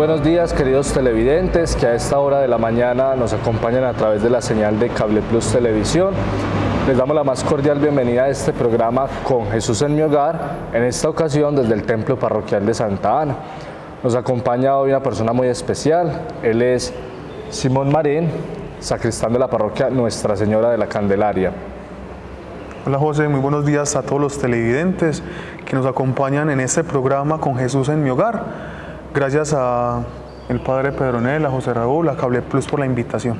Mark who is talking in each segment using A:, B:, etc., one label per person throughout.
A: buenos días queridos televidentes que a esta hora de la mañana nos acompañan a través de la señal de Cable Plus Televisión. Les damos la más cordial bienvenida a este programa con Jesús en mi hogar, en esta ocasión desde el Templo Parroquial de Santa Ana. Nos acompaña hoy una persona muy especial, él es Simón Marín, sacristán de la parroquia Nuestra Señora de la Candelaria.
B: Hola José, muy buenos días a todos los televidentes que nos acompañan en este programa con Jesús en mi hogar. Gracias a el Padre Pedronel, a José Raúl, a Cable Plus por la invitación.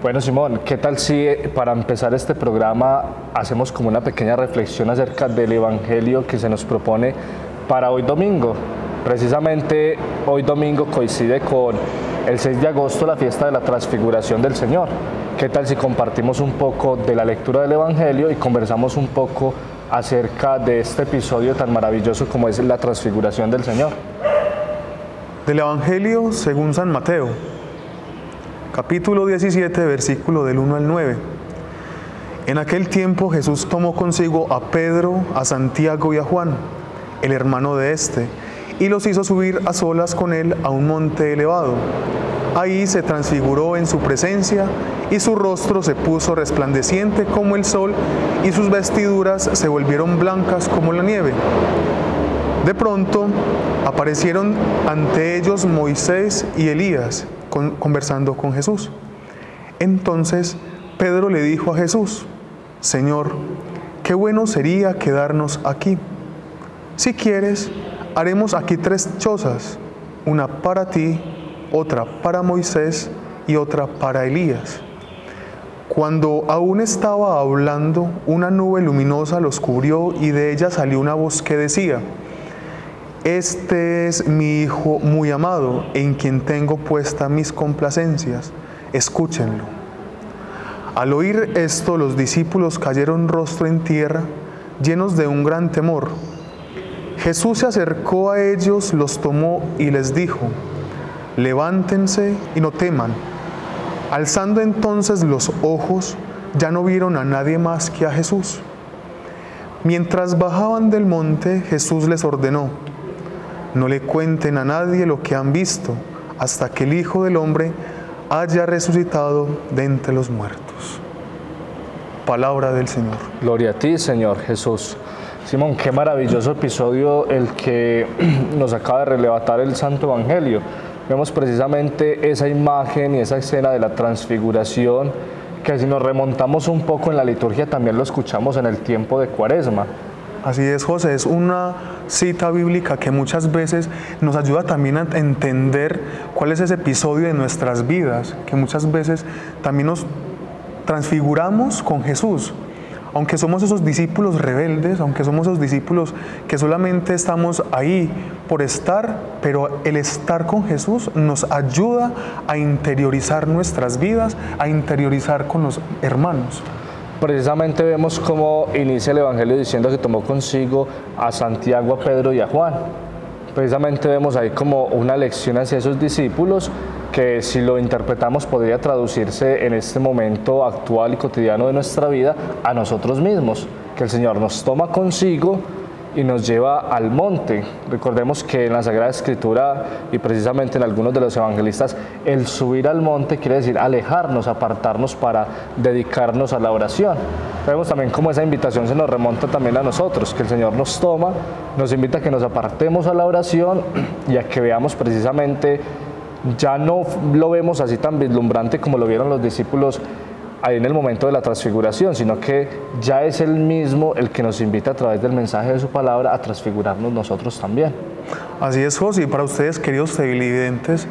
A: Bueno Simón, ¿qué tal si eh, para empezar este programa hacemos como una pequeña reflexión acerca del Evangelio que se nos propone para hoy domingo? Precisamente hoy domingo coincide con el 6 de agosto, la fiesta de la transfiguración del Señor. ¿Qué tal si compartimos un poco de la lectura del Evangelio y conversamos un poco acerca de este episodio tan maravilloso como es la transfiguración del Señor?
B: Del Evangelio según San Mateo, capítulo 17, versículo del 1 al 9. En aquel tiempo Jesús tomó consigo a Pedro, a Santiago y a Juan, el hermano de este, y los hizo subir a solas con él a un monte elevado. Ahí se transfiguró en su presencia y su rostro se puso resplandeciente como el sol y sus vestiduras se volvieron blancas como la nieve. De pronto aparecieron ante ellos Moisés y Elías conversando con Jesús. Entonces Pedro le dijo a Jesús, Señor, qué bueno sería quedarnos aquí. Si quieres, haremos aquí tres chozas, una para ti, otra para Moisés y otra para Elías. Cuando aún estaba hablando, una nube luminosa los cubrió y de ella salió una voz que decía, Este es mi Hijo muy amado, en quien tengo puestas mis complacencias, escúchenlo. Al oír esto, los discípulos cayeron rostro en tierra, llenos de un gran temor. Jesús se acercó a ellos, los tomó y les dijo, levántense y no teman. Alzando entonces los ojos, ya no vieron a nadie más que a Jesús. Mientras bajaban del monte, Jesús les ordenó, no le cuenten a nadie lo que han visto hasta que el Hijo del Hombre haya resucitado de entre los muertos. Palabra del Señor.
A: Gloria a ti, Señor Jesús. Simón, qué maravilloso episodio el que nos acaba de relevatar el Santo Evangelio. Vemos precisamente esa imagen y esa escena de la transfiguración que si nos remontamos un poco en la liturgia también lo escuchamos en el tiempo de Cuaresma.
B: Así es, José, es una cita bíblica que muchas veces nos ayuda también a entender cuál es ese episodio de nuestras vidas, que muchas veces también nos transfiguramos con Jesús aunque somos esos discípulos rebeldes, aunque somos esos discípulos que solamente estamos ahí por estar, pero el estar con Jesús nos ayuda a interiorizar nuestras vidas, a interiorizar con los hermanos.
A: Precisamente vemos cómo inicia el Evangelio diciendo que tomó consigo a Santiago, a Pedro y a Juan. Precisamente vemos ahí como una lección hacia esos discípulos que si lo interpretamos podría traducirse en este momento actual y cotidiano de nuestra vida a nosotros mismos, que el Señor nos toma consigo y nos lleva al monte. Recordemos que en la Sagrada Escritura y precisamente en algunos de los evangelistas, el subir al monte quiere decir alejarnos, apartarnos para dedicarnos a la oración. Vemos también cómo esa invitación se nos remonta también a nosotros, que el Señor nos toma, nos invita a que nos apartemos a la oración y a que veamos precisamente ya no lo vemos así tan vislumbrante como lo vieron los discípulos ahí en el momento de la transfiguración, sino que ya es el mismo el que nos invita a través del mensaje de su palabra a transfigurarnos nosotros también.
B: Así es, José, y para ustedes, queridos televidentes,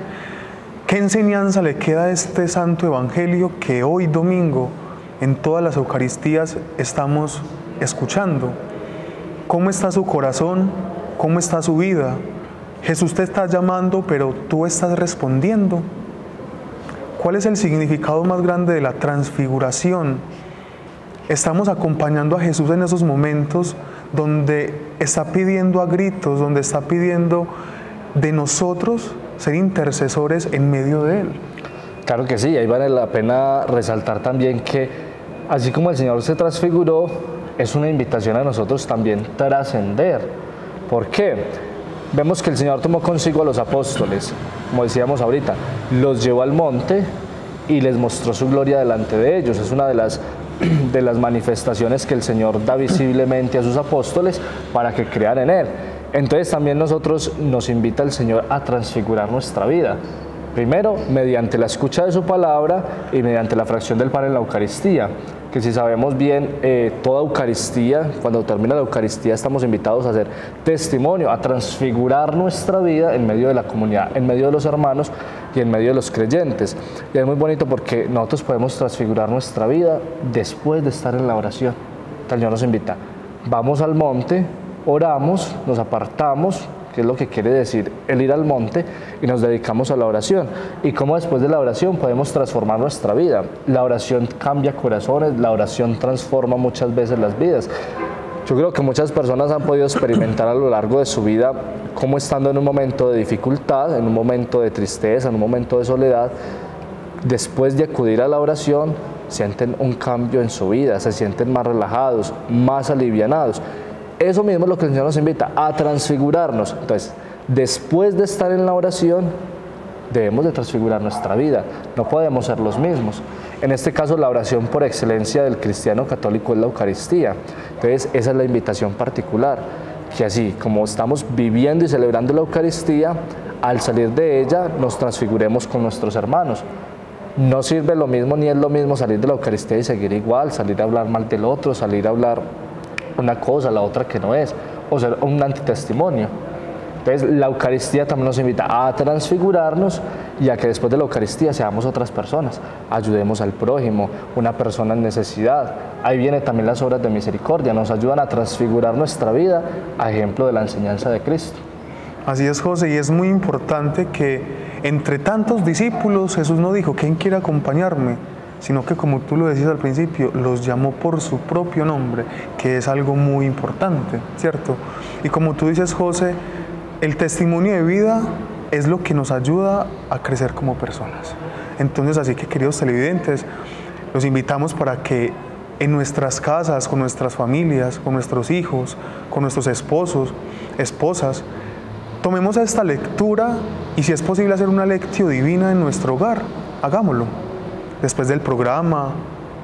B: ¿qué enseñanza le queda a este santo evangelio que hoy domingo en todas las Eucaristías estamos escuchando? ¿Cómo está su corazón? ¿Cómo está su vida? Jesús te está llamando, pero tú estás respondiendo. ¿Cuál es el significado más grande de la transfiguración? Estamos acompañando a Jesús en esos momentos donde está pidiendo a gritos, donde está pidiendo de nosotros ser intercesores en medio de Él.
A: Claro que sí, ahí vale la pena resaltar también que así como el Señor se transfiguró, es una invitación a nosotros también trascender. ¿Por qué? Vemos que el Señor tomó consigo a los apóstoles, como decíamos ahorita, los llevó al monte y les mostró su gloria delante de ellos. Es una de las, de las manifestaciones que el Señor da visiblemente a sus apóstoles para que crean en Él. Entonces también nosotros nos invita el Señor a transfigurar nuestra vida. Primero, mediante la escucha de su palabra y mediante la fracción del pan en la Eucaristía que si sabemos bien, eh, toda Eucaristía, cuando termina la Eucaristía estamos invitados a hacer testimonio, a transfigurar nuestra vida en medio de la comunidad, en medio de los hermanos y en medio de los creyentes. Y es muy bonito porque nosotros podemos transfigurar nuestra vida después de estar en la oración. El Señor nos invita, vamos al monte, oramos, nos apartamos, que es lo que quiere decir el ir al monte, y nos dedicamos a la oración. Y cómo después de la oración podemos transformar nuestra vida. La oración cambia corazones, la oración transforma muchas veces las vidas. Yo creo que muchas personas han podido experimentar a lo largo de su vida cómo estando en un momento de dificultad, en un momento de tristeza, en un momento de soledad, después de acudir a la oración, sienten un cambio en su vida, se sienten más relajados, más alivianados. Eso mismo es lo que el Señor nos invita, a transfigurarnos. Entonces, después de estar en la oración, debemos de transfigurar nuestra vida. No podemos ser los mismos. En este caso, la oración por excelencia del cristiano católico es la Eucaristía. Entonces, esa es la invitación particular, que así como estamos viviendo y celebrando la Eucaristía, al salir de ella nos transfiguremos con nuestros hermanos. No sirve lo mismo ni es lo mismo salir de la Eucaristía y seguir igual, salir a hablar mal del otro, salir a hablar una cosa, la otra que no es, o ser un antitestimonio. Entonces la Eucaristía también nos invita a transfigurarnos y a que después de la Eucaristía seamos otras personas, ayudemos al prójimo, una persona en necesidad. Ahí vienen también las obras de misericordia, nos ayudan a transfigurar nuestra vida a ejemplo de la enseñanza de Cristo.
B: Así es, José, y es muy importante que entre tantos discípulos Jesús no dijo, ¿quién quiere acompañarme? Sino que como tú lo decías al principio, los llamó por su propio nombre, que es algo muy importante, ¿cierto? Y como tú dices, José, el testimonio de vida es lo que nos ayuda a crecer como personas. Entonces, así que queridos televidentes, los invitamos para que en nuestras casas, con nuestras familias, con nuestros hijos, con nuestros esposos, esposas, tomemos esta lectura y si es posible hacer una lectio divina en nuestro hogar, hagámoslo después del programa,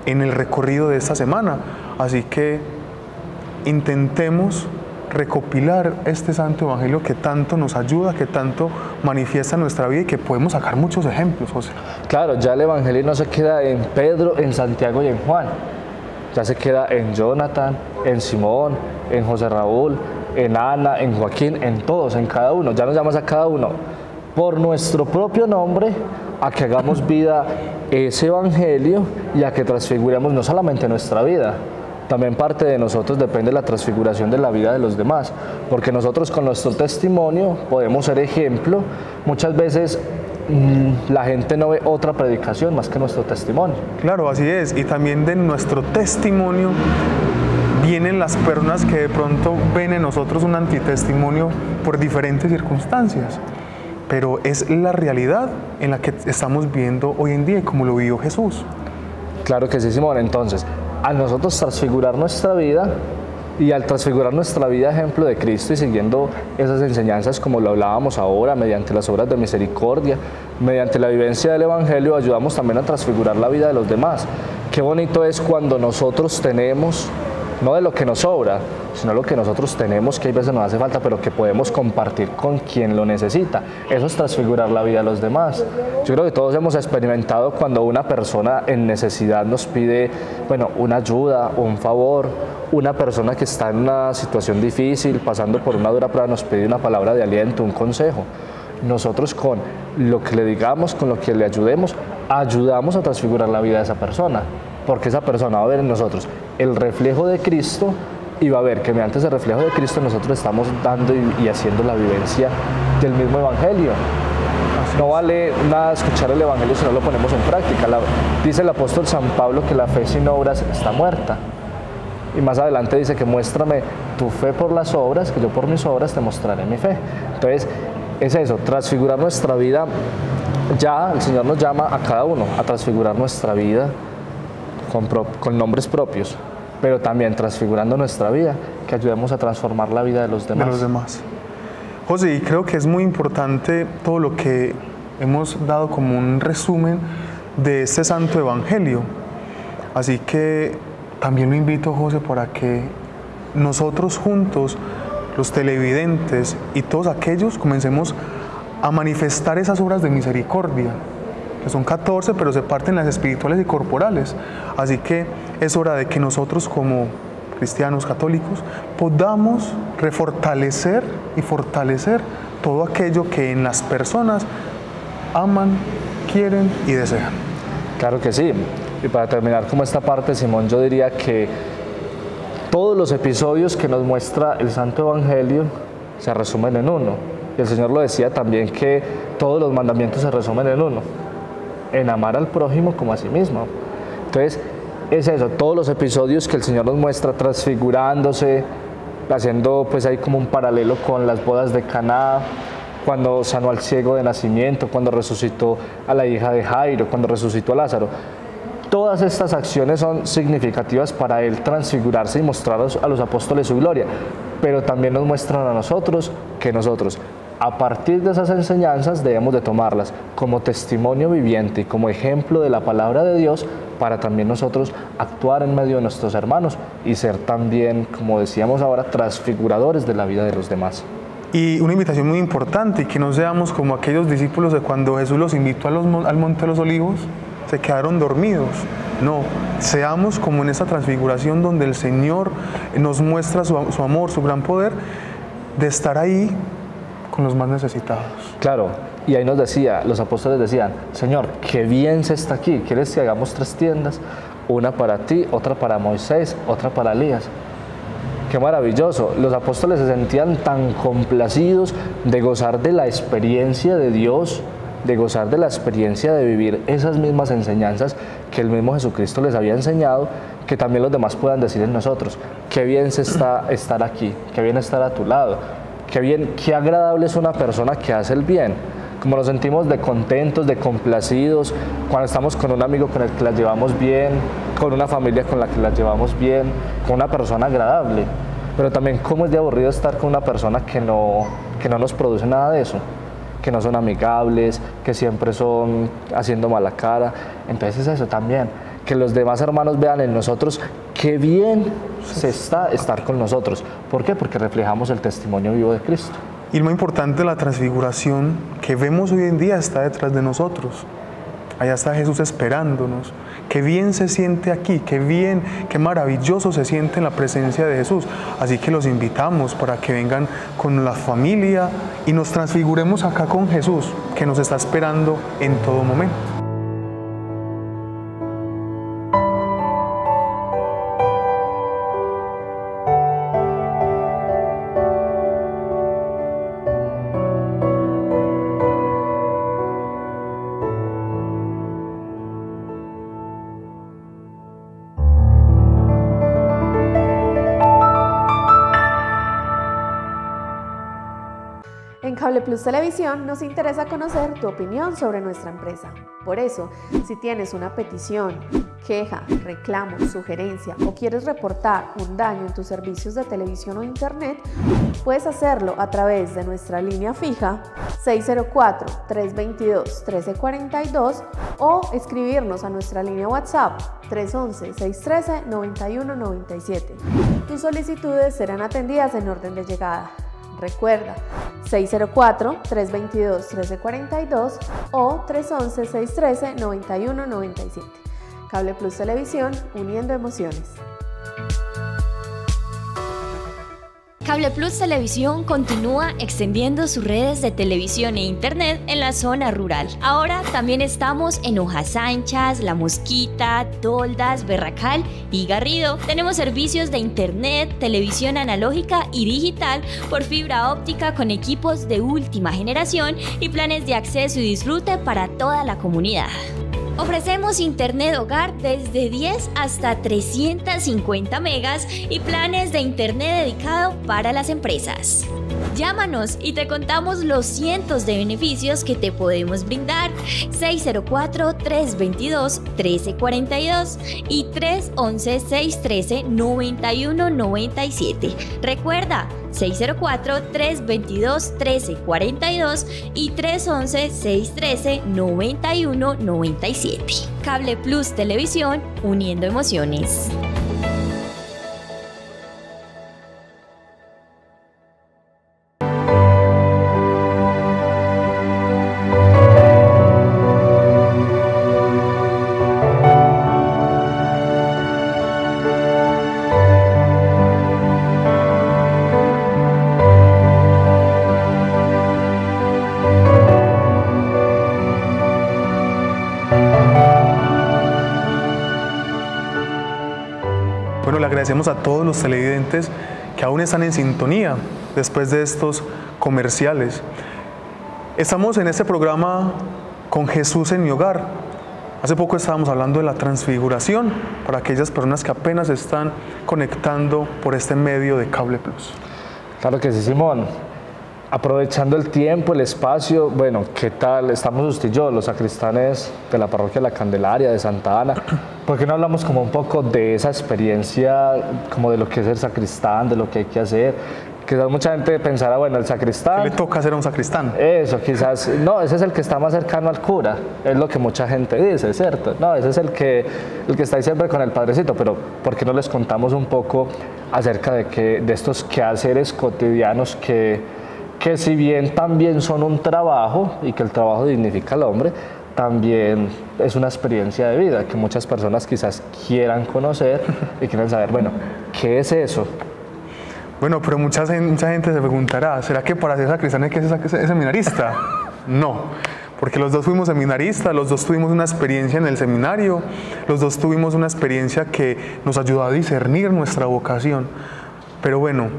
B: en el recorrido de esta semana. Así que intentemos recopilar este santo evangelio que tanto nos ayuda, que tanto manifiesta nuestra vida y que podemos sacar muchos ejemplos, José.
A: Claro, ya el evangelio no se queda en Pedro, en Santiago y en Juan. Ya se queda en Jonathan, en Simón, en José Raúl, en Ana, en Joaquín, en todos, en cada uno. Ya nos llamas a cada uno por nuestro propio nombre a que hagamos vida ese evangelio y a que transfiguremos no solamente nuestra vida, también parte de nosotros depende de la transfiguración de la vida de los demás, porque nosotros con nuestro testimonio podemos ser ejemplo. Muchas veces mm, la gente no ve otra predicación más que nuestro testimonio.
B: Claro, así es, y también de nuestro testimonio vienen las personas que de pronto ven en nosotros un antitestimonio por diferentes circunstancias pero es la realidad en la que estamos viendo hoy en día, como lo vio Jesús.
A: Claro que sí, Simón. Entonces, a nosotros transfigurar nuestra vida y al transfigurar nuestra vida ejemplo de Cristo y siguiendo esas enseñanzas como lo hablábamos ahora, mediante las obras de misericordia, mediante la vivencia del Evangelio, ayudamos también a transfigurar la vida de los demás. Qué bonito es cuando nosotros tenemos no de lo que nos sobra, sino lo que nosotros tenemos, que hay veces nos hace falta, pero que podemos compartir con quien lo necesita. Eso es transfigurar la vida de los demás. Yo creo que todos hemos experimentado cuando una persona en necesidad nos pide, bueno, una ayuda, un favor, una persona que está en una situación difícil, pasando por una dura prueba, nos pide una palabra de aliento, un consejo. Nosotros con lo que le digamos, con lo que le ayudemos, ayudamos a transfigurar la vida de esa persona porque esa persona va a ver en nosotros el reflejo de Cristo y va a ver que mediante ese reflejo de Cristo nosotros estamos dando y, haciendo la vivencia del mismo Evangelio. No vale nada escuchar el Evangelio si no lo ponemos en práctica. dice el apóstol San Pablo que la fe sin obras está muerta. Y más adelante dice que muéstrame tu fe por las obras, que yo por mis obras te mostraré mi fe. Entonces, es eso, transfigurar nuestra vida. Ya el Señor nos llama a cada uno a transfigurar nuestra vida con, nombres propios, pero también transfigurando nuestra vida, que ayudemos a transformar la vida de los demás.
B: De los demás. José, creo que es muy importante todo lo que hemos dado como un resumen de este santo evangelio. Así que también lo invito, José, para que nosotros juntos, los televidentes y todos aquellos, comencemos a manifestar esas obras de misericordia, son 14, pero se parten las espirituales y corporales. Así que es hora de que nosotros como cristianos católicos podamos refortalecer y fortalecer todo aquello que en las personas aman, quieren y desean.
A: Claro que sí. Y para terminar como esta parte, Simón, yo diría que todos los episodios que nos muestra el Santo Evangelio se resumen en uno. Y el Señor lo decía también que todos los mandamientos se resumen en uno, en amar al prójimo como a sí mismo. Entonces, es eso, todos los episodios que el Señor nos muestra transfigurándose, haciendo pues ahí como un paralelo con las bodas de Caná, cuando sanó al ciego de nacimiento, cuando resucitó a la hija de Jairo, cuando resucitó a Lázaro. Todas estas acciones son significativas para Él transfigurarse y mostrar a los apóstoles su gloria, pero también nos muestran a nosotros que nosotros, a partir de esas enseñanzas, debemos de tomarlas como testimonio viviente y como ejemplo de la palabra de Dios para también nosotros actuar en medio de nuestros hermanos y ser también, como decíamos ahora, transfiguradores de la vida de los demás.
B: Y una invitación muy importante, que no seamos como aquellos discípulos de cuando Jesús los invitó al Monte de los Olivos, se quedaron dormidos. No, seamos como en esa transfiguración donde el Señor nos muestra su, amor, su gran poder, de estar ahí con los más necesitados.
A: Claro, y ahí nos decía, los apóstoles decían, Señor, qué bien se está aquí, ¿quieres que hagamos tres tiendas? Una para ti, otra para Moisés, otra para Elías. Qué maravilloso. Los apóstoles se sentían tan complacidos de gozar de la experiencia de Dios, de gozar de la experiencia de vivir esas mismas enseñanzas que el mismo Jesucristo les había enseñado, que también los demás puedan decir en nosotros, qué bien se está estar aquí, qué bien estar a tu lado, qué bien, qué agradable es una persona que hace el bien. Como nos sentimos de contentos, de complacidos, cuando estamos con un amigo con el que la llevamos bien, con una familia con la que la llevamos bien, con una persona agradable. Pero también cómo es de aburrido estar con una persona que no, que no nos produce nada de eso que no son amigables, que siempre son haciendo mala cara. Entonces es eso también, que los demás hermanos vean en nosotros qué bien se está estar con nosotros. ¿Por qué? Porque reflejamos el testimonio vivo de Cristo.
B: Y lo más importante, la transfiguración que vemos hoy en día está detrás de nosotros. Allá está Jesús esperándonos. Qué bien se siente aquí, qué bien, qué maravilloso se siente en la presencia de Jesús. Así que los invitamos para que vengan con la familia y nos transfiguremos acá con Jesús, que nos está esperando en todo momento.
C: Cable Plus Televisión nos interesa conocer tu opinión sobre nuestra empresa. Por eso, si tienes una petición, queja, reclamo, sugerencia o quieres reportar un daño en tus servicios de televisión o internet, puedes hacerlo a través de nuestra línea fija 604-322-1342 o escribirnos a nuestra línea WhatsApp 311-613-9197. Tus solicitudes serán atendidas en orden de llegada. Recuerda, 604-322-1342 o 311-613-9197. Cable Plus Televisión, uniendo emociones.
D: Cable Plus Televisión continúa extendiendo sus redes de televisión e internet en la zona rural. Ahora también estamos en Hojas Anchas, La Mosquita, Toldas, Berracal y Garrido. Tenemos servicios de internet, televisión analógica y digital por fibra óptica con equipos de última generación y planes de acceso y disfrute para toda la comunidad. Ofrecemos internet hogar desde 10 hasta 350 megas y planes de internet dedicado para las empresas. Llámanos y te contamos los cientos de beneficios que te podemos brindar. 604-322-1342 y 311-613-9197. Recuerda, 604-322-1342 y 311-613-9197. Cable Plus Televisión, uniendo emociones.
B: Agradecemos a todos los televidentes que aún están en sintonía después de estos comerciales. Estamos en este programa con Jesús en mi hogar. Hace poco estábamos hablando de la transfiguración para aquellas personas que apenas están conectando por este medio de Cable Plus.
A: Claro que sí, Simón. Aprovechando el tiempo, el espacio, bueno, ¿qué tal? Estamos usted y yo, los sacristanes de la parroquia La Candelaria de Santa Ana. ¿Por qué no hablamos como un poco de esa experiencia, como de lo que es el sacristán, de lo que hay que hacer? Quizás mucha gente pensará, bueno, el sacristán...
B: ¿Qué le toca hacer a un sacristán?
A: Eso, quizás, no, ese es el que está más cercano al cura, es lo que mucha gente dice, ¿cierto? No, ese es el que, el que está ahí siempre con el padrecito, pero ¿por qué no les contamos un poco acerca de, que, de estos quehaceres cotidianos que que si bien también son un trabajo y que el trabajo dignifica al hombre, también es una experiencia de vida que muchas personas quizás quieran conocer y quieran saber, bueno, ¿qué es eso?
B: Bueno, pero mucha, mucha gente se preguntará, ¿será que para ser sacristán hay que ser seminarista? No, porque los dos fuimos seminaristas, los dos tuvimos una experiencia en el seminario, los dos tuvimos una experiencia que nos ayudó a discernir nuestra vocación. Pero bueno,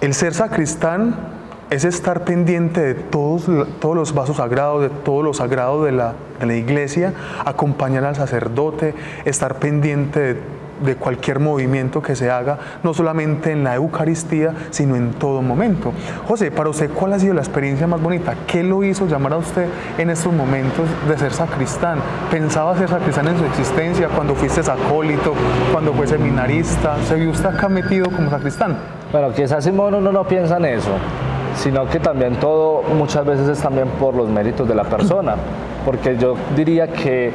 B: el ser sacristán es estar pendiente de todos, todos los vasos sagrados, de todos los sagrados de la, iglesia, acompañar al sacerdote, estar pendiente de, de, cualquier movimiento que se haga, no solamente en la Eucaristía, sino en todo momento. José, para usted, ¿cuál ha sido la experiencia más bonita? ¿Qué lo hizo llamar a usted en estos momentos de ser sacristán? ¿Pensaba ser sacristán en su existencia cuando fuiste acólito, cuando fue seminarista? ¿Se vio usted acá metido como sacristán?
A: Bueno, quizás Simón uno no piensa en eso sino que también todo muchas veces es también por los méritos de la persona, porque yo diría que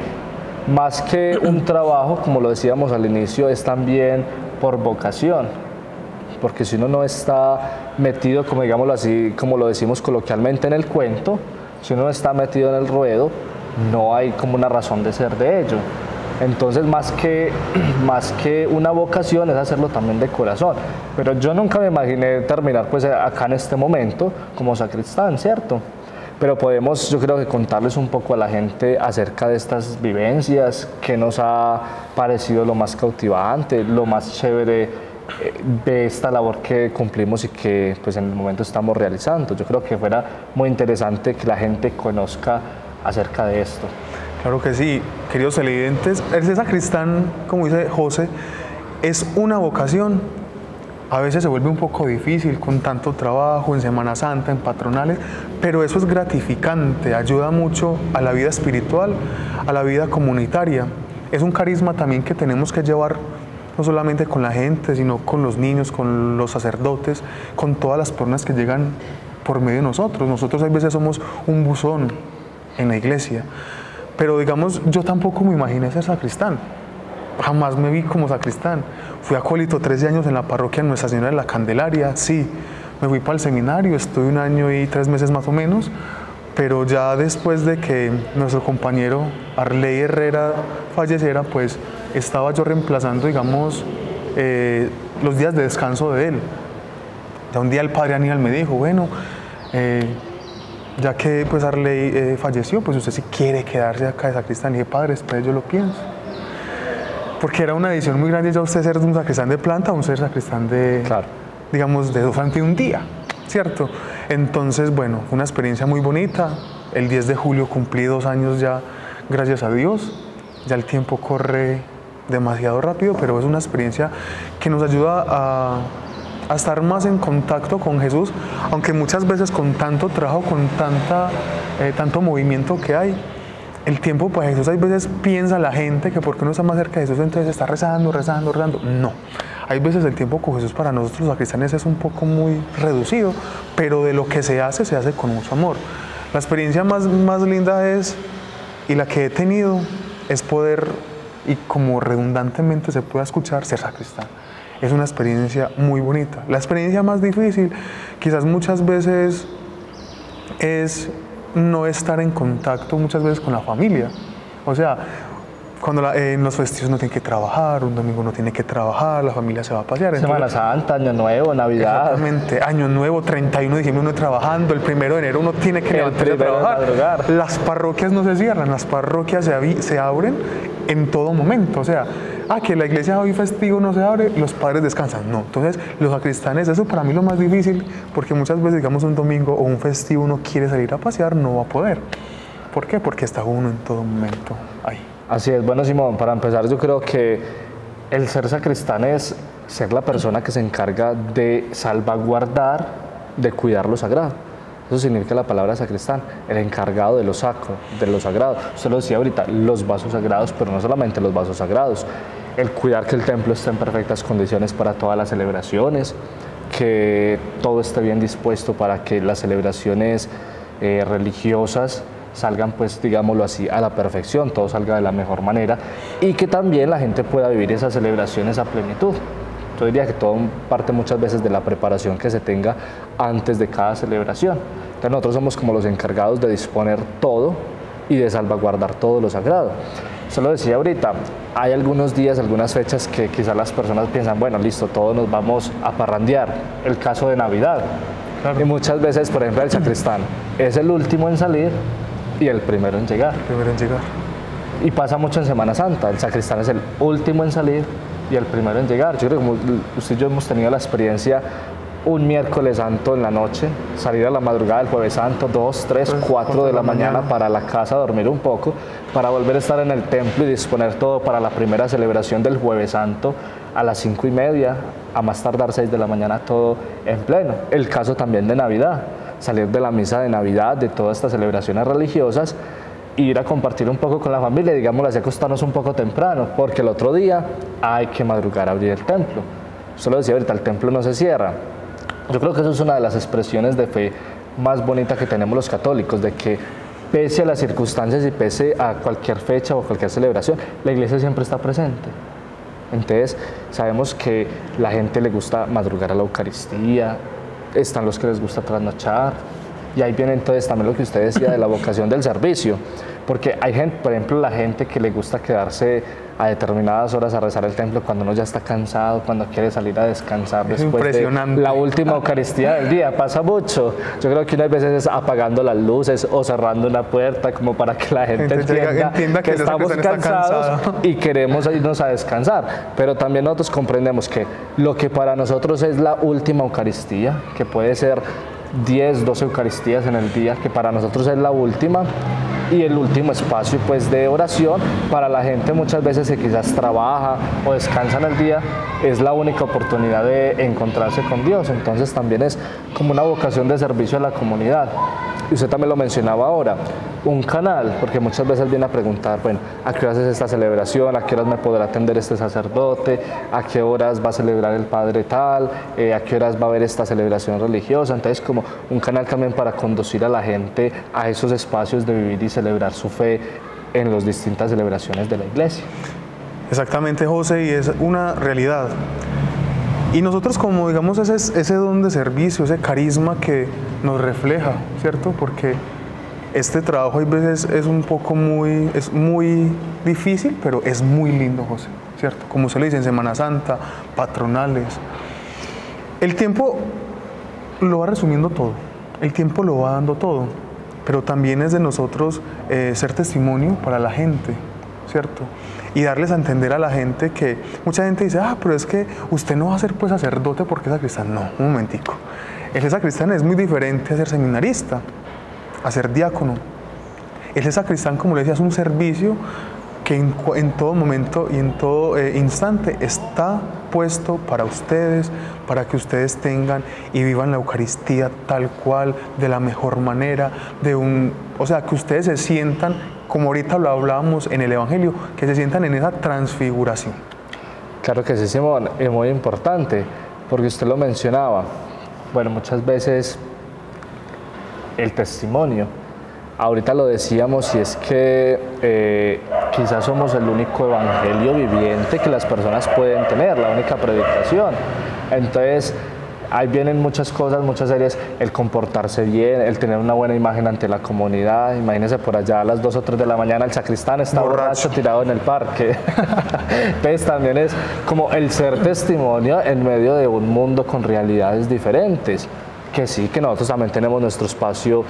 A: más que un trabajo, como lo decíamos al inicio, es también por vocación, porque si uno no está metido, como así, como lo decimos coloquialmente en el cuento, si uno no está metido en el ruedo, no hay como una razón de ser de ello. Entonces, más que, más que una vocación es hacerlo también de corazón. Pero yo nunca me imaginé terminar pues acá en este momento como sacristán, ¿cierto? Pero podemos, yo creo que contarles un poco a la gente acerca de estas vivencias, que nos ha parecido lo más cautivante, lo más chévere eh, de esta labor que cumplimos y que pues en el momento estamos realizando. Yo creo que fuera muy interesante que la gente conozca acerca de esto.
B: Claro que sí, queridos televidentes, el ser sacristán, como dice José, es una vocación. A veces se vuelve un poco difícil con tanto trabajo en Semana Santa, en patronales, pero eso es gratificante, ayuda mucho a la vida espiritual, a la vida comunitaria. Es un carisma también que tenemos que llevar no solamente con la gente, sino con los niños, con los sacerdotes, con todas las personas que llegan por medio de nosotros. Nosotros a veces somos un buzón en la iglesia. Pero digamos, yo tampoco me imaginé ser sacristán. Jamás me vi como sacristán. Fui acólito 13 años en la parroquia Nuestra Señora de la Candelaria, sí. Me fui para el seminario, estuve un año y tres meses más o menos, pero ya después de que nuestro compañero Arley Herrera falleciera, pues estaba yo reemplazando, digamos, eh, los días de descanso de él. Ya un día el padre Aníbal me dijo, bueno, eh, ya que pues Arley eh, falleció, pues usted si quiere quedarse acá de sacristán. Y dije, padre, después yo lo pienso. Porque era una edición muy grande ya usted ser un sacristán de planta o un ser sacristán de, digamos, de dos ante un día, ¿cierto? Entonces, bueno, fue una experiencia muy bonita. El 10 de julio cumplí dos años ya, gracias a Dios. Ya el tiempo corre demasiado rápido, pero es una experiencia que nos ayuda a a estar más en contacto con Jesús, aunque muchas veces con tanto trabajo, con tanta, eh, tanto movimiento que hay, el tiempo para Jesús, hay veces piensa la gente que porque uno está más cerca de Jesús, entonces está rezando, rezando, rezando. No, hay veces el tiempo con Jesús para nosotros los sacristanes es un poco muy reducido, pero de lo que se hace, se hace con mucho amor. La experiencia más, más linda es, y la que he tenido, es poder, y como redundantemente se puede escuchar, ser sacristán. Es una experiencia muy bonita. La experiencia más difícil, quizás muchas veces, es no estar en contacto muchas veces con la familia. O sea, cuando en los festivos no tiene que trabajar, un domingo no tiene que trabajar, la familia se va a pasear.
A: Semana Santa, Año Nuevo, Navidad.
B: Exactamente, Año Nuevo, 31 de diciembre uno trabajando, el primero de enero uno tiene que levantarse a trabajar. Las parroquias no se cierran, las parroquias se, se abren en todo momento. O sea, ah, que la iglesia hoy festivo no se abre, los padres descansan. No, entonces los sacristanes, eso para mí es lo más difícil, porque muchas veces, digamos, un domingo o un festivo uno quiere salir a pasear, no va a poder. ¿Por qué? Porque está uno en todo momento.
A: Así es, bueno Simón, para empezar yo creo que el ser sacristán es ser la persona que se encarga de salvaguardar, de cuidar lo sagrado. Eso significa la palabra sacristán, el encargado de lo sacro, de lo sagrado. Usted lo decía ahorita, los vasos sagrados, pero no solamente los vasos sagrados, el cuidar que el templo esté en perfectas condiciones para todas las celebraciones, que todo esté bien dispuesto para que las celebraciones eh, religiosas salgan pues digámoslo así a la perfección, todo salga de la mejor manera y que también la gente pueda vivir esas celebraciones a plenitud. Yo diría que todo parte muchas veces de la preparación que se tenga antes de cada celebración. Entonces nosotros somos como los encargados de disponer todo y de salvaguardar todo lo sagrado. Solo decía ahorita, hay algunos días, algunas fechas que quizás las personas piensan, bueno, listo, todos nos vamos a parrandear. El caso de Navidad. Y muchas veces, por ejemplo, el sacristán es el último en salir y el primero en llegar.
B: Primero en llegar.
A: Y pasa mucho en Semana Santa, el sacristán es el último en salir y el primero en llegar. Yo creo que usted y yo hemos tenido la experiencia un miércoles santo en la noche, salir a la madrugada del jueves santo, 2, 3, 4 de la mañana, para la casa, dormir un poco, para volver a estar en el templo y disponer todo para la primera celebración del jueves santo a las 5 y media, a más tardar 6 de la mañana, todo en pleno. El caso también de Navidad salir de la misa de Navidad, de todas estas celebraciones religiosas, ir a compartir un poco con la familia, digamos, así acostarnos un poco temprano, porque el otro día hay que madrugar a abrir el templo. Solo decía ahorita, el templo no se cierra. Yo creo que eso es una de las expresiones de fe más bonitas que tenemos los católicos, de que pese a las circunstancias y pese a cualquier fecha o cualquier celebración, la iglesia siempre está presente. Entonces, sabemos que la gente le gusta madrugar a la Eucaristía, están los que les gusta trasnochar, y ahí viene entonces también lo que usted decía de la vocación del servicio, porque hay gente, por ejemplo, la gente que le gusta quedarse a determinadas horas a rezar el templo cuando uno ya está cansado, cuando quiere salir a descansar después de la última Eucaristía del día. Pasa mucho. Yo creo que unas veces es apagando las luces o cerrando una puerta como para que la gente, entienda, que, estamos cansados y queremos irnos a descansar. Pero también nosotros comprendemos que lo que para nosotros es la última Eucaristía, que puede ser 10, 12 Eucaristías en el día, que para nosotros es la última, y el último espacio pues de oración para la gente muchas veces que quizás trabaja o descansa en el día es la única oportunidad de encontrarse con Dios. Entonces también es como una vocación de servicio a la comunidad y usted también lo mencionaba ahora un canal, porque muchas veces viene a preguntar, bueno, ¿a qué horas es esta celebración? ¿A qué horas me podrá atender este sacerdote? ¿A qué horas va a celebrar el padre tal? Eh, ¿A qué horas va a haber esta celebración religiosa? Entonces, como un canal también para conducir a la gente a esos espacios de vivir y celebrar su fe en las distintas celebraciones de la iglesia.
B: Exactamente, José, y es una realidad. Y nosotros como, digamos, ese, ese don de servicio, ese carisma que nos refleja, ¿cierto? Porque este trabajo a veces es un poco muy, es muy difícil, pero es muy lindo, José, ¿cierto? Como se le dice en Semana Santa, patronales. El tiempo lo va resumiendo todo, el tiempo lo va dando todo, pero también es de nosotros eh, ser testimonio para la gente, ¿cierto? Y darles a entender a la gente que mucha gente dice, ah, pero es que usted no va a ser pues sacerdote porque es sacristán. No, un momentico. El ser sacristán es muy diferente a ser seminarista a ser diácono. El sacristán, como le decía, es un servicio que en, todo momento y en todo eh, instante está puesto para ustedes, para que ustedes tengan y vivan la Eucaristía tal cual, de la mejor manera, de un, o sea, que ustedes se sientan, como ahorita lo hablábamos en el Evangelio, que se sientan en esa transfiguración.
A: Claro que sí, Simón, es muy importante, porque usted lo mencionaba. Bueno, muchas veces el testimonio. Ahorita lo decíamos y es que eh, quizás somos el único evangelio viviente que las personas pueden tener, la única predicación. Entonces, ahí vienen muchas cosas, muchas series, el comportarse bien, el tener una buena imagen ante la comunidad. Imagínense por allá a las 2 o 3 de la mañana el sacristán está borracho, tirado en el parque. Entonces también es como el ser testimonio en medio de un mundo con realidades diferentes que sí, que nosotros también tenemos nuestro espacio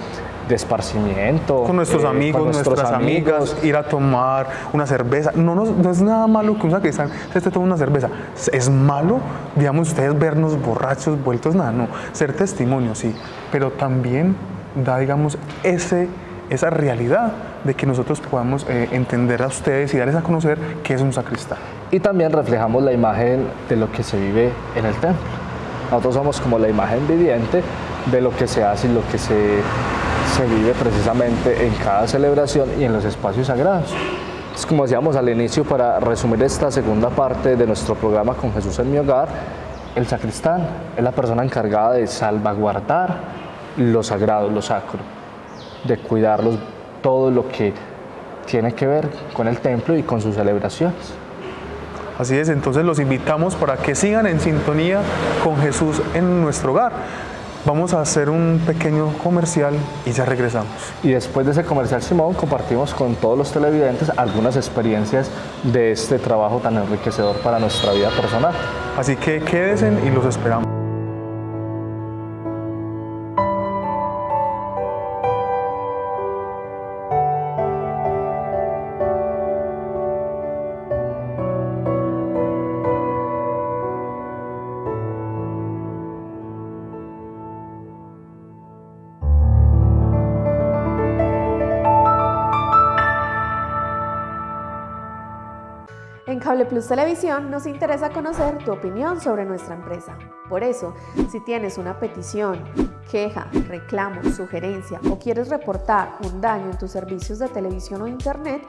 A: de esparcimiento.
B: Con nuestros
A: eh,
B: amigos,
A: con nuestros
B: nuestras
A: amigos.
B: amigas, ir a tomar una cerveza. No, no, no es nada malo que un sacristán se esté tomando una cerveza. Es malo, digamos, ustedes vernos borrachos, vueltos, nada, no. Ser testimonio, sí, pero también da, digamos, ese, esa realidad de que nosotros podamos eh, entender a ustedes y darles a conocer qué es un sacristán.
A: Y también reflejamos la imagen de lo que se vive en el templo. Nosotros somos como la imagen viviente de lo que se hace y lo que se, se vive precisamente en cada celebración y en los espacios sagrados. Es como decíamos al inicio, para resumir esta segunda parte de nuestro programa con Jesús en mi hogar, el sacristán es la persona encargada de salvaguardar lo sagrado, lo sacro, de cuidarlos todo lo que tiene que ver con el templo y con sus celebraciones.
B: Así es, entonces los invitamos para que sigan en sintonía con Jesús en nuestro hogar. Vamos a hacer un pequeño comercial y ya regresamos.
A: Y después de ese comercial, Simón, compartimos con todos los televidentes algunas experiencias de este trabajo tan enriquecedor para nuestra vida personal.
B: Así que quédense y los esperamos.
C: Cable Plus Televisión nos interesa conocer tu opinión sobre nuestra empresa. Por eso, si tienes una petición, queja, reclamo, sugerencia o quieres reportar un daño en tus servicios de televisión o internet,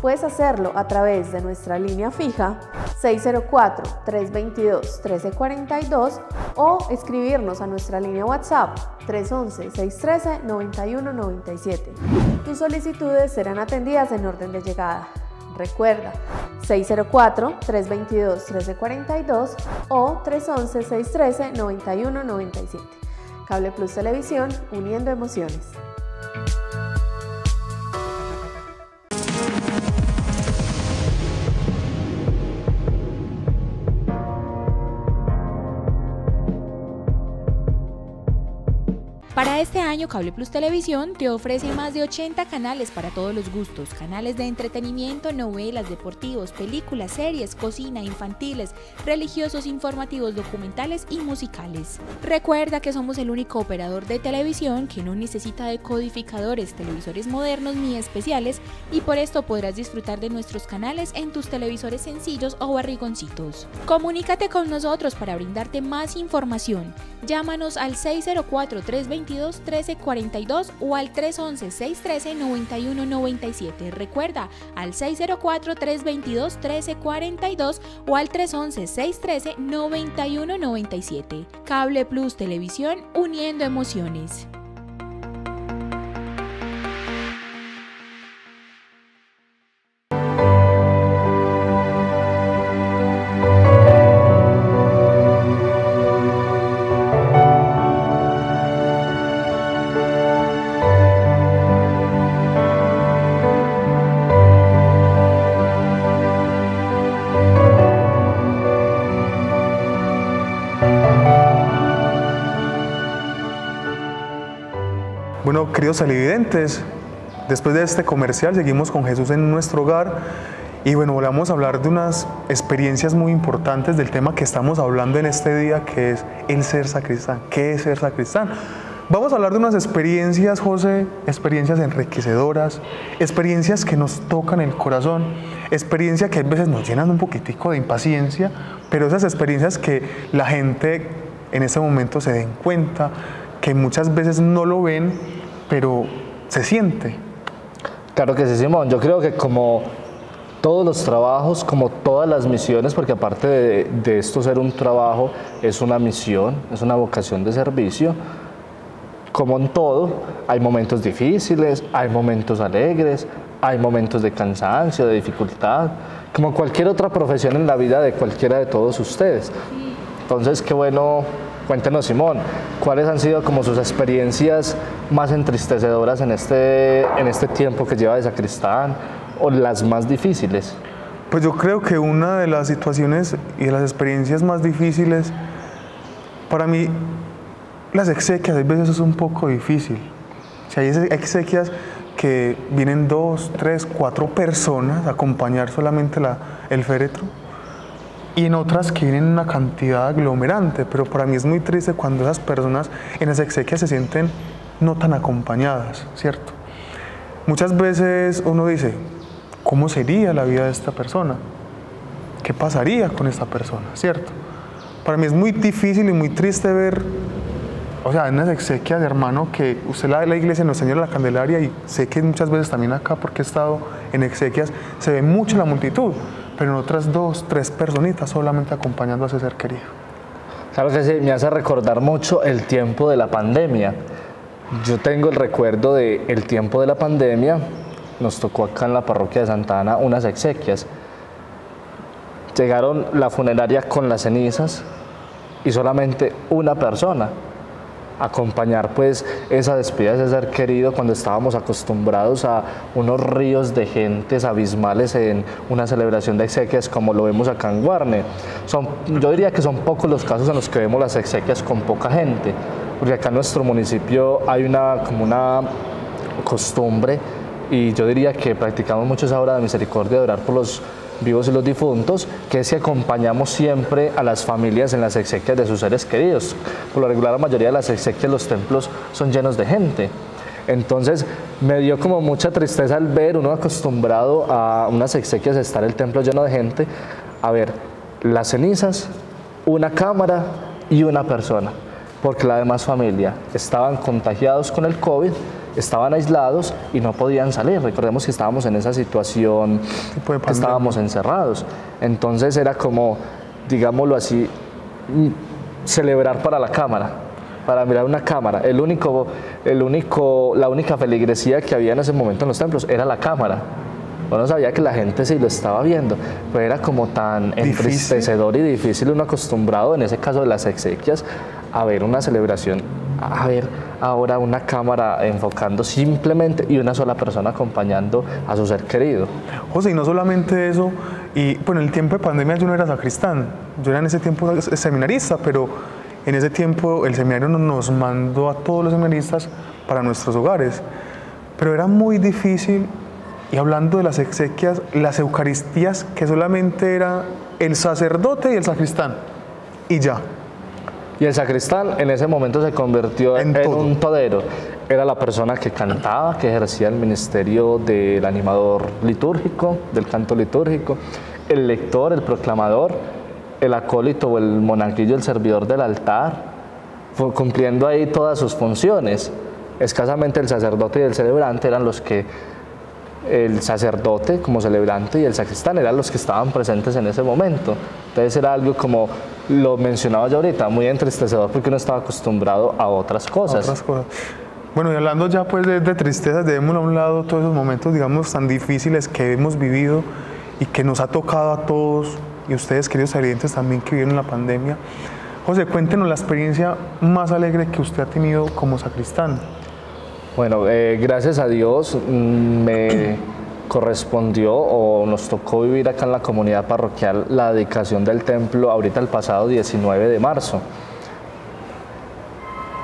C: puedes hacerlo a través de nuestra línea fija 604-322-1342 o escribirnos a nuestra línea WhatsApp 311-613-9197. Tus solicitudes serán atendidas en orden de llegada. Recuerda, 604-322-1342 o 311-613-9197. Cable Plus Televisión, uniendo emociones.
E: Este año, Cable Plus Televisión te ofrece más de 80 canales para todos los gustos, canales de entretenimiento, novelas, deportivos, películas, series, cocina, infantiles, religiosos, informativos, documentales y musicales. Recuerda que somos el único operador de televisión que no necesita de codificadores, televisores modernos ni especiales y por esto podrás disfrutar de nuestros canales en tus televisores sencillos o barrigoncitos. Comunícate con nosotros para brindarte más información. Llámanos al 604 320 1342 o al 311-613-9197. Recuerda, al 604-322-1342 o al 311-613-9197. Cable Plus Televisión, uniendo emociones.
B: Bueno, queridos televidentes, después de este comercial seguimos con Jesús en nuestro hogar y bueno, vamos a hablar de unas experiencias muy importantes del tema que estamos hablando en este día, que es el ser sacristán. ¿Qué es ser sacristán? Vamos a hablar de unas experiencias, José, experiencias enriquecedoras, experiencias que nos tocan el corazón, experiencias que a veces nos llenan un poquitico de impaciencia, pero esas experiencias que la gente en ese momento se den cuenta, que muchas veces no lo ven, pero se siente.
A: Claro que sí, Simón. Yo creo que como todos los trabajos, como todas las misiones, porque aparte de, de esto ser un trabajo, es una misión, es una vocación de servicio, como en todo, hay momentos difíciles, hay momentos alegres, hay momentos de cansancio, de dificultad, como cualquier otra profesión en la vida de cualquiera de todos ustedes. Entonces, qué bueno, cuéntenos Simón, ¿cuáles han sido como sus experiencias más entristecedoras en este, en este tiempo que lleva de sacristán o las más difíciles?
B: Pues yo creo que una de las situaciones y de las experiencias más difíciles, para mí, las exequias, a veces es un poco difícil. O hay exequias que vienen dos, tres, cuatro personas a acompañar solamente la, el féretro y en otras que vienen una cantidad aglomerante, pero para mí es muy triste cuando esas personas en las exequias se sienten no tan acompañadas, ¿cierto? Muchas veces uno dice, ¿cómo sería la vida de esta persona? ¿Qué pasaría con esta persona, ¿cierto? Para mí es muy difícil y muy triste ver, o sea, en las exequias, hermano, que usted la, la iglesia nos señala la Candelaria y sé que muchas veces también acá, porque he estado en exequias, se ve mucho la multitud, pero en otras dos, tres personitas solamente acompañando a ese ser querido.
A: Claro que sí, me hace recordar mucho el tiempo de la pandemia. Yo tengo el recuerdo del el tiempo de la pandemia, nos tocó acá en la parroquia de Santa Ana unas exequias. Llegaron la funeraria con las cenizas y solamente una persona acompañar pues esa despedida de ese ser querido cuando estábamos acostumbrados a unos ríos de gentes abismales en una celebración de exequias como lo vemos acá en Guarne. Son, yo diría que son pocos los casos en los que vemos las exequias con poca gente, porque acá en nuestro municipio hay una, como una costumbre y yo diría que practicamos mucho esa obra de misericordia de orar por los vivos y los difuntos, que es que acompañamos siempre a las familias en las exequias de sus seres queridos. Por lo regular, la mayoría de las exequias, los templos son llenos de gente. Entonces me dio como mucha tristeza al ver, uno acostumbrado a unas exequias, estar el templo lleno de gente, a ver las cenizas, una cámara y una persona, porque la demás familia estaban contagiados con el COVID estaban aislados y no podían salir. Recordemos que estábamos en esa situación, que estábamos encerrados. Entonces era como, digámoslo así, celebrar para la cámara, para mirar una cámara. El único, el único, la única feligresía que había en ese momento en los templos era la cámara. Uno sabía que la gente sí lo estaba viendo, pero era como tan entristecedor y difícil uno acostumbrado, en ese caso de las exequias, a ver una celebración, a ver ahora una cámara enfocando simplemente y una sola persona acompañando a su ser querido.
B: José, y no solamente eso, y bueno, en el tiempo de pandemia yo no era sacristán, yo era en ese tiempo seminarista, pero en ese tiempo el seminario nos mandó a todos los seminaristas para nuestros hogares, pero era muy difícil, y hablando de las exequias, las eucaristías, que solamente era el sacerdote y el sacristán, y ya.
A: Y el sacristán en ese momento se convirtió en, un todero. Era la persona que cantaba, que ejercía el ministerio del animador litúrgico, del canto litúrgico, el lector, el proclamador, el acólito o el monaguillo, el servidor del altar, cumpliendo ahí todas sus funciones. Escasamente el sacerdote y el celebrante eran los que el sacerdote como celebrante y el sacristán eran los que estaban presentes en ese momento. Entonces era algo como lo mencionaba yo ahorita, muy entristecedor porque uno estaba acostumbrado a otras cosas.
B: otras cosas. Bueno, y hablando ya pues de, de tristeza, debemos a un lado todos esos momentos, digamos, tan difíciles que hemos vivido y que nos ha tocado a todos, y ustedes, queridos oyentes, también que vivieron la pandemia. José, cuéntenos la experiencia más alegre que usted ha tenido como sacristán.
A: Bueno, eh, gracias a Dios mm, me correspondió o nos tocó vivir acá en la comunidad parroquial la dedicación del templo ahorita el pasado 19 de marzo.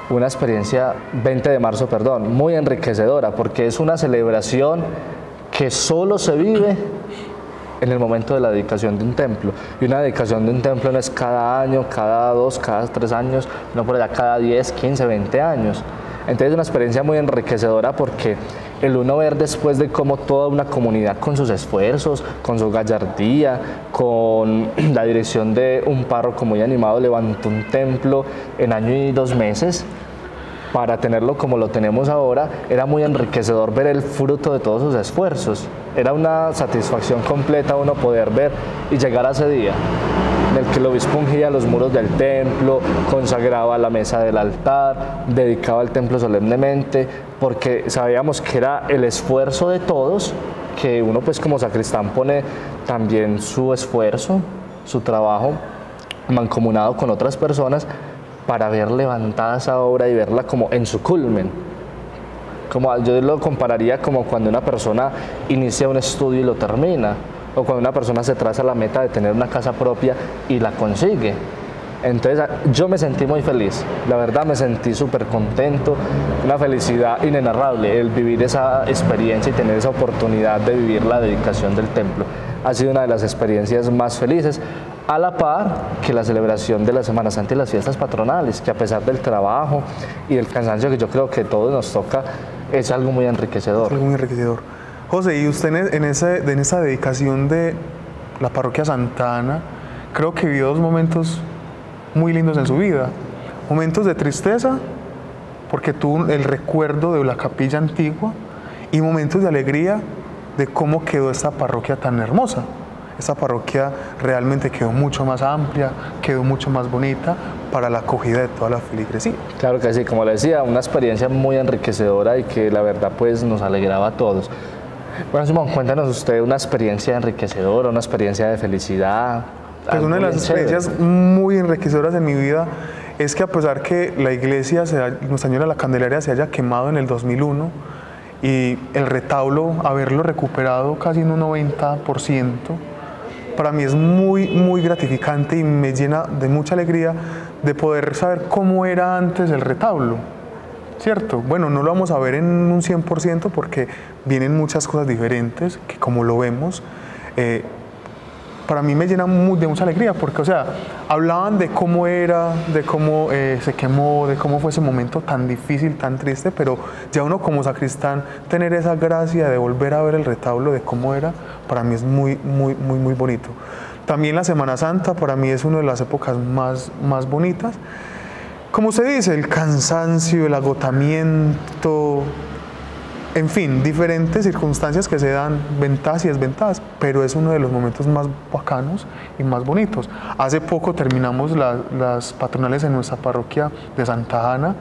A: Una experiencia, 20 de marzo, perdón, muy enriquecedora porque es una celebración que solo se vive en el momento de la dedicación de un templo. Y una dedicación de un templo no es cada año, cada dos, cada tres años, no por allá cada 10, 15, 20 años. Entonces es una experiencia muy enriquecedora porque el uno ver después de cómo toda una comunidad con sus esfuerzos, con su gallardía, con la dirección de un párroco muy animado levantó un templo en año y dos meses, para tenerlo como lo tenemos ahora, era muy enriquecedor ver el fruto de todos sus esfuerzos. Era una satisfacción completa uno poder ver y llegar a ese día en el que el obispo ungía los muros del templo, consagraba la mesa del altar, dedicaba el templo solemnemente, porque sabíamos que era el esfuerzo de todos, que uno pues como sacristán pone también su esfuerzo, su trabajo mancomunado con otras personas para ver levantada esa obra y verla como en su culmen. Como, yo lo compararía como cuando una persona inicia un estudio y lo termina, o cuando una persona se traza la meta de tener una casa propia y la consigue. Entonces yo me sentí muy feliz, la verdad me sentí súper contento, una felicidad inenarrable el vivir esa experiencia y tener esa oportunidad de vivir la dedicación del templo. Ha sido una de las experiencias más felices, a la par que la celebración de la Semana Santa y las fiestas patronales, que a pesar del trabajo y del cansancio que yo creo que todos nos toca, es algo muy enriquecedor.
B: algo muy enriquecedor. José, y usted en, ese, en esa dedicación de la parroquia Santana, creo que vivió dos momentos muy lindos en su vida. Momentos de tristeza, porque tuvo el recuerdo de la capilla antigua, y momentos de alegría de cómo quedó esta parroquia tan hermosa. Esta parroquia realmente quedó mucho más amplia, quedó mucho más bonita para la acogida de toda la feligresía.
A: Claro que sí, como le decía, una experiencia muy enriquecedora y que la verdad pues nos alegraba a todos. Bueno, Simón, cuéntanos usted una experiencia enriquecedora, una experiencia de felicidad,
B: pues una de las experiencias muy enriquecedoras de mi vida es que a pesar que la iglesia, Nuestra Señora la Candelaria, se haya quemado en el 2001 y el retablo, haberlo recuperado casi en un 90%, para mí es muy, muy gratificante y me llena de mucha alegría de poder saber cómo era antes el retablo. ¿Cierto? Bueno, no lo vamos a ver en un 100% porque vienen muchas cosas diferentes que como lo vemos, eh, para mí me llena de mucha alegría, porque, o sea, hablaban de cómo era, de cómo eh, se quemó, de cómo fue ese momento tan difícil, tan triste, pero ya uno como sacristán, tener esa gracia de volver a ver el retablo de cómo era, para mí es muy, muy, muy, muy bonito. También la Semana Santa para mí es una de las épocas más, más bonitas. Como se dice, el cansancio, el agotamiento, en fin, diferentes circunstancias que se dan, ventajas y desventajas, pero es uno de los momentos más bacanos y más bonitos. Hace poco terminamos las patronales en nuestra parroquia de Santa Ana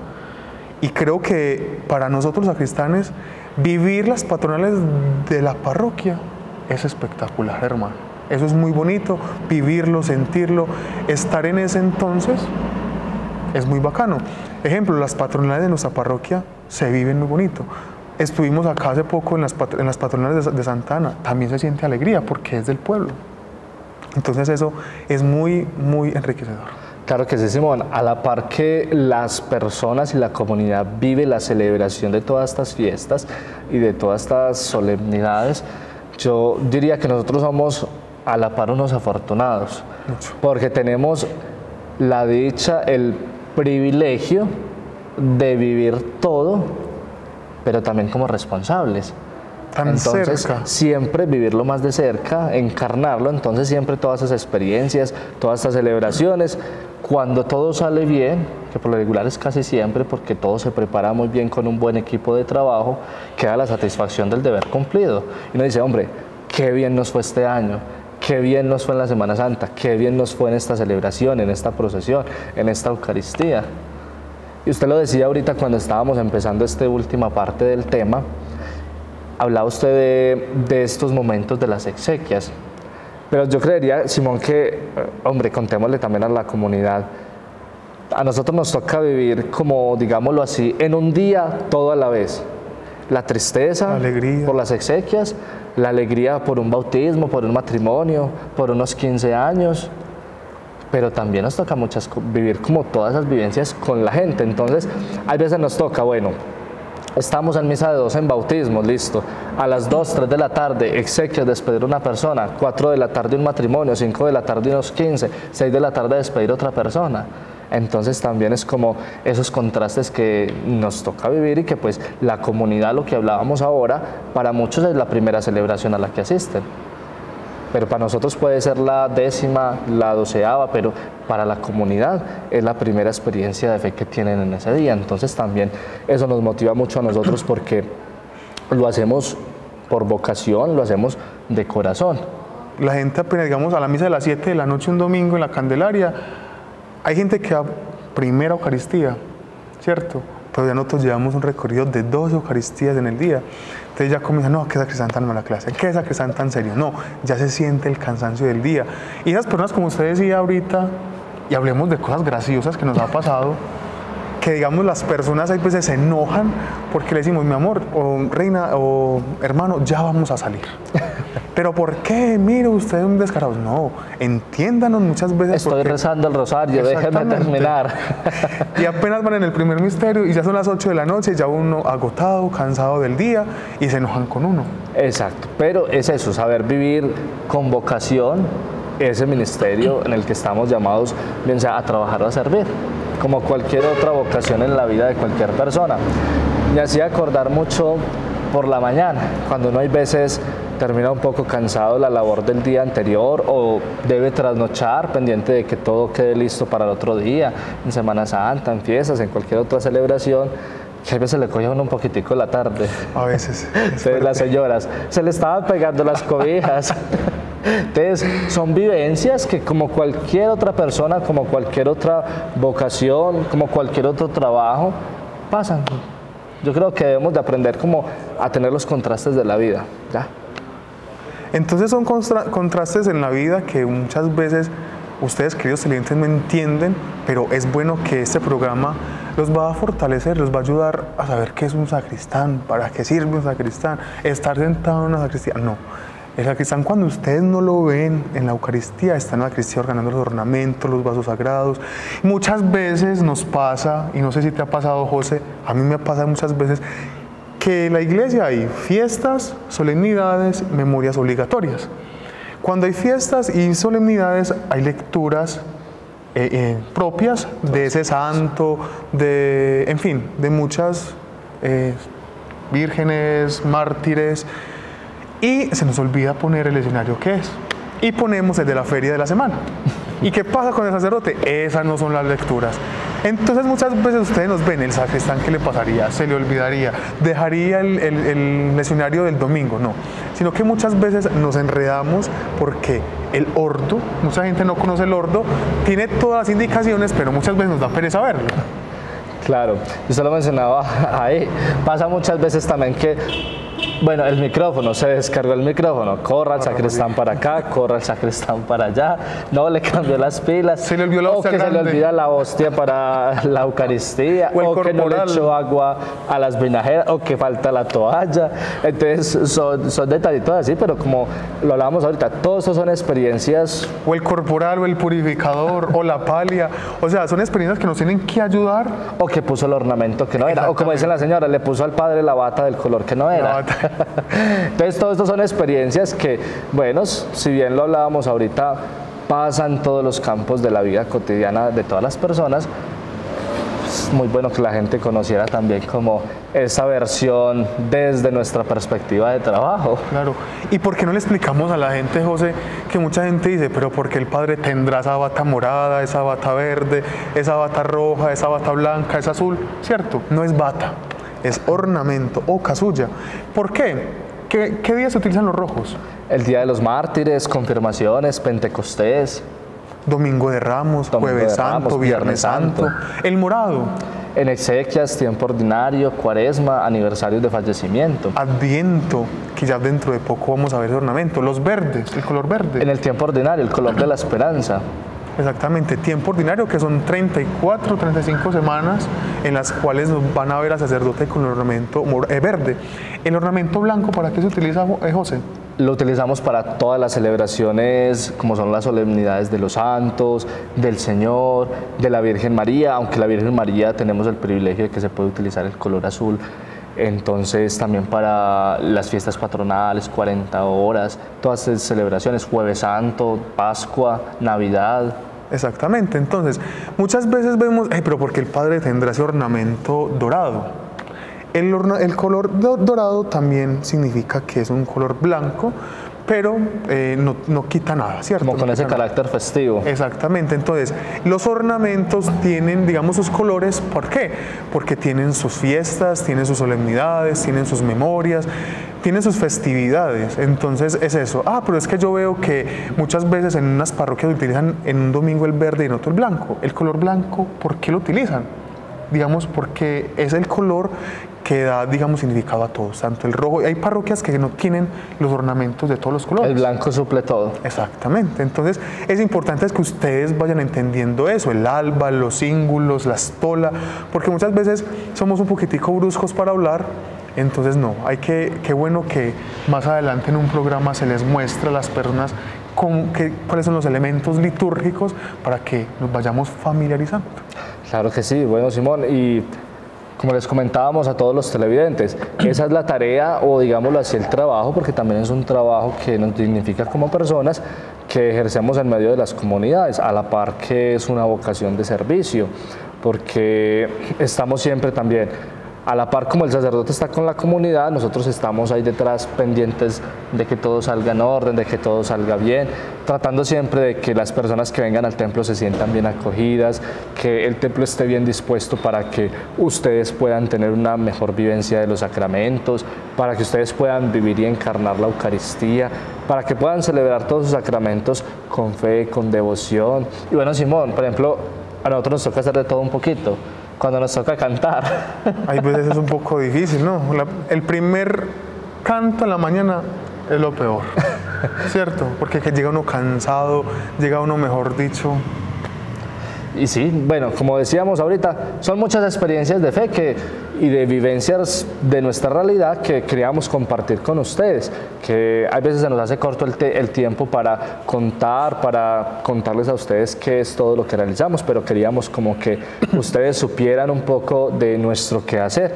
B: y creo que para nosotros sacristanes vivir las patronales de la parroquia es espectacular, hermano. Eso es muy bonito, vivirlo, sentirlo, estar en ese entonces es muy bacano. Ejemplo, las patronales de nuestra parroquia se viven muy bonito. Estuvimos acá hace poco en las, en las patronales de, Santana, también se siente alegría porque es del pueblo. Entonces eso es muy, muy enriquecedor.
A: Claro que sí, Simón. A la par que las personas y la comunidad vive la celebración de todas estas fiestas y de todas estas solemnidades, yo diría que nosotros somos a la par unos afortunados, porque tenemos la dicha, el privilegio de vivir todo pero también como responsables. entonces, siempre vivirlo más de cerca, encarnarlo, entonces siempre todas esas experiencias, todas estas celebraciones, cuando todo sale bien, que por lo regular es casi siempre porque todo se prepara muy bien con un buen equipo de trabajo, queda la satisfacción del deber cumplido. Y uno dice, hombre, qué bien nos fue este año, qué bien nos fue en la Semana Santa, qué bien nos fue en esta celebración, en esta procesión, en esta Eucaristía. Y usted lo decía ahorita cuando estábamos empezando esta última parte del tema, hablaba usted de, estos momentos de las exequias. Pero yo creería, Simón, que, eh, hombre, contémosle también a la comunidad. A nosotros nos toca vivir como, digámoslo así, en un día todo a la vez. La tristeza por las exequias, la alegría por un bautismo, por un matrimonio, por unos 15 años, pero también nos toca muchas, vivir como todas esas vivencias con la gente. Entonces, hay veces nos toca, bueno, estamos en misa de dos en bautismo, listo. A las 2, 3 de la tarde, exequias, despedir una persona. 4 de la tarde, un matrimonio. 5 de la tarde, unos 15. 6 de la tarde, despedir otra persona. Entonces también es como esos contrastes que nos toca vivir y que pues la comunidad, lo que hablábamos ahora, para muchos es la primera celebración a la que asisten. pero para nosotros puede ser la décima, la doceava, pero para la comunidad es la primera experiencia de fe que tienen en ese día. Entonces también eso nos motiva mucho a nosotros porque lo hacemos por vocación, lo hacemos de corazón.
B: La gente apenas, digamos, a la misa de las 7 de la noche un domingo en la Candelaria, hay gente que va primera Eucaristía, ¿cierto? Todavía nosotros llevamos un recorrido de dos Eucaristías en el día. Entonces ya comienzan, no, ¿qué sacristan tan mala clase? ¿Qué sacristan tan serio? No, ya se siente el cansancio del día. Y esas personas, como usted decía ahorita, y hablemos de cosas graciosas que nos ha pasado, que digamos las personas a veces se enojan porque le decimos, mi amor, o reina, o hermano, ya vamos a salir. Pero ¿por qué? Mire, usted un descarado. No, entiéndanos muchas veces.
A: Estoy rezando el rosario, déjeme terminar.
B: y apenas van en el primer misterio y ya son las 8 de la noche, ya uno agotado, cansado del día y se enojan con uno.
A: Exacto, pero es eso, saber vivir con vocación ese ministerio en el que estamos llamados, bien sea a trabajar o a servir como cualquier otra vocación en la vida de cualquier persona. Me hacía acordar mucho por la mañana, cuando uno hay veces termina un poco cansado la labor del día anterior o debe trasnochar pendiente de que todo quede listo para el otro día, en Semana Santa, en fiestas, en cualquier otra celebración, que a veces le coge uno un poquitico la tarde.
B: A veces.
A: las señoras, se le estaban pegando las cobijas. Entonces, son vivencias que como cualquier otra persona, como cualquier otra vocación, como cualquier otro trabajo, pasan. Yo creo que debemos de aprender como a tener los contrastes de la vida, ¿ya?
B: Entonces son contrastes en la vida que muchas veces ustedes, queridos clientes, no entienden, pero es bueno que este programa los va a fortalecer, los va a ayudar a saber qué es un sacristán, para qué sirve un sacristán, estar sentado en una sacristía. No, el sacristán cuando ustedes no lo ven en la Eucaristía, está en la sacristía organando los ornamentos, los vasos sagrados. Muchas veces nos pasa, y no sé si te ha pasado José, a mí me pasa muchas veces, que en la iglesia hay fiestas, solemnidades, memorias obligatorias. Cuando hay fiestas y solemnidades hay lecturas eh, eh, propias de ese santo, de, en fin, de muchas eh, vírgenes, mártires, y se nos olvida poner el escenario que es. Y ponemos el de la feria de la semana. ¿Y qué pasa con el sacerdote? Esas no son las lecturas. Entonces muchas veces ustedes nos ven, el sacristán, ¿qué le pasaría? Se le olvidaría, dejaría el, el, escenario del domingo, no. Sino que muchas veces nos enredamos porque el ordo, mucha gente no conoce el ordo, tiene todas las indicaciones, pero muchas veces nos da pereza verlo.
A: Claro, se lo mencionaba ahí. Pasa muchas veces también que bueno, el micrófono, se descargó el micrófono. Corra el sacristán para acá, corra el sacristán para allá. No le cambió las pilas.
B: Se le olvidó la
A: O que se le olvida la hostia para la Eucaristía. O, que no le echó agua a las vinajeras. O que falta la toalla. Entonces, son, son detallitos así, pero como lo hablábamos ahorita, todos esos son experiencias.
B: O el corporal, o el purificador, o la palia. O sea, son experiencias que nos tienen que ayudar.
A: O que puso el ornamento que no era. O como dice la señora, le puso al padre la bata del color que no era. Entonces, todo esto son experiencias que, bueno, si bien lo hablábamos ahorita, pasan todos los campos de la vida cotidiana de todas las personas. Es muy bueno que la gente conociera también como esa versión desde nuestra perspectiva de trabajo.
B: Claro. ¿Y por qué no le explicamos a la gente, José, que mucha gente dice, pero porque el padre tendrá esa bata morada, esa bata verde, esa bata roja, esa bata blanca, esa azul? ¿Cierto? No es bata es ornamento o casulla. ¿Por qué? ¿Qué, ¿Qué días se utilizan los rojos?
A: El Día de los Mártires, confirmaciones, Pentecostés.
B: Domingo de Ramos, Jueves Santo, Viernes Santo. El morado.
A: En exequias, tiempo ordinario, cuaresma, aniversarios de fallecimiento.
B: Adviento, que ya dentro de poco vamos a ver el ornamento. Los verdes, el color verde.
A: En el tiempo ordinario, el color de la esperanza.
B: Exactamente, tiempo ordinario, que son 34, 35 semanas en las cuales nos van a ver al sacerdote con el ornamento eh, verde. ¿El ornamento blanco para qué se utiliza, eh, José?
A: Lo utilizamos para todas las celebraciones, como son las solemnidades de los santos, del Señor, de la Virgen María, aunque la Virgen María tenemos el privilegio de que se puede utilizar el color azul. Entonces también para las fiestas patronales, 40 horas, todas las celebraciones, Jueves Santo, Pascua, Navidad.
B: Exactamente, entonces muchas veces vemos, pero porque el Padre tendrá ese ornamento dorado. El, el color dorado también significa que es un color blanco, pero eh, no, no quita nada, ¿cierto?
A: Como con
B: No
A: ese
B: nada.
A: carácter festivo.
B: Exactamente, entonces los ornamentos tienen, digamos, sus colores, ¿por qué? Porque tienen sus fiestas, tienen sus solemnidades, tienen sus memorias, tienen sus festividades, entonces es eso. Ah, pero es que yo veo que muchas veces en unas parroquias utilizan en un domingo el verde y en otro el blanco. El color blanco, ¿por qué lo utilizan? Digamos, porque es el color que da, digamos, significado a todos, tanto el rojo, hay parroquias que no tienen los ornamentos de todos los colores.
A: El blanco suple todo.
B: Exactamente. Entonces es importante que ustedes vayan entendiendo eso, el alba, los cíngulos, la estola, porque muchas veces somos un poquitico bruscos para hablar. Entonces no, hay que, qué bueno que más adelante en un programa se les muestra a las personas con, qué- cuáles son los elementos litúrgicos para que nos vayamos familiarizando.
A: Claro que sí, bueno Simón, y como les comentábamos a todos los televidentes, esa es la tarea o digámoslo así el trabajo, porque también es un trabajo que nos dignifica como personas que ejercemos en medio de las comunidades, a la par que es una vocación de servicio, porque estamos siempre también a la par como el sacerdote está con la comunidad, nosotros estamos ahí detrás pendientes de que todo salga en orden, de que todo salga bien, tratando siempre de que las personas que vengan al templo se sientan bien acogidas, que el templo esté bien dispuesto para que ustedes puedan tener una mejor vivencia de los sacramentos, para que ustedes puedan vivir y encarnar la Eucaristía, para que puedan celebrar todos sus sacramentos con fe, con devoción. Y bueno, Simón, por ejemplo, a nosotros nos toca hacer de todo un poquito. Cuando nos toca cantar,
B: Hay veces es un poco difícil, ¿no? La- el primer canto en la mañana es lo peor, ¿cierto? Porque que llega uno cansado, llega uno, mejor dicho,
A: Y sí, bueno, como decíamos ahorita, son muchas experiencias de fe que, y de vivencias de nuestra realidad que queríamos compartir con ustedes, que a veces se nos hace corto el, te- el tiempo para contar, para contarles a ustedes qué es todo lo que realizamos, pero queríamos como que ustedes supieran un poco de nuestro quehacer,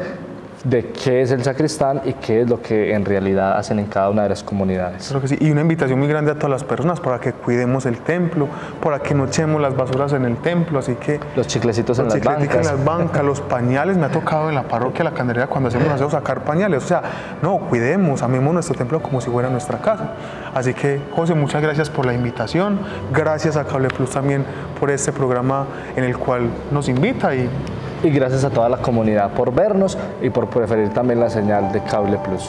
A: de qué es el sacristán y qué es lo que en realidad hacen en cada una de las comunidades.
B: Creo que sí. Y una invitación muy grande a todas las personas para que cuidemos el templo, para que no echemos las basuras en el templo. Así que
A: Los chiclecitos en
B: los
A: las
B: chicleticos
A: bancas.
B: en las bancas, los pañales. Me ha tocado en la parroquia, la canderería, cuando hacemos aseo, sacar pañales. O sea, no, cuidemos, amemos nuestro templo como si fuera nuestra casa. Así que, José, muchas gracias por la invitación. Gracias a Cable Plus también por este programa en el cual nos invita y
A: Y gracias a toda la comunidad por vernos y por preferir también la señal de Cable Plus.